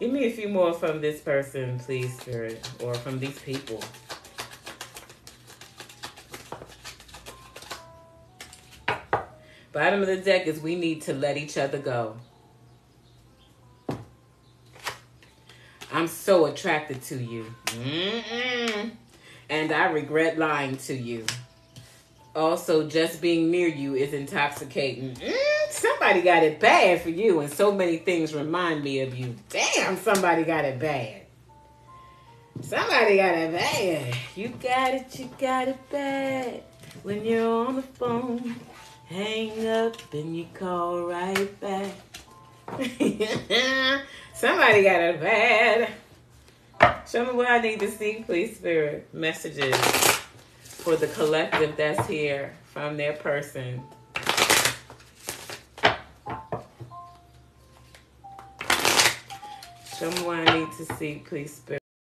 Give me a few more from this person, please, Spirit, or from these people. Bottom of the deck is we need to let each other go. I'm so attracted to you. Mm-mm. And I regret lying to you. Also, just being near you is intoxicating. Mm, somebody got it bad for you, and so many things remind me of you. Damn, somebody got it bad. Somebody got it bad. You got it, you got it bad. When you're on the phone, hang up and you call right back. Somebody got it bad. Show me what I need to see, please, Spirit. Messages for the collective that's here from their person. Me I need to see, please.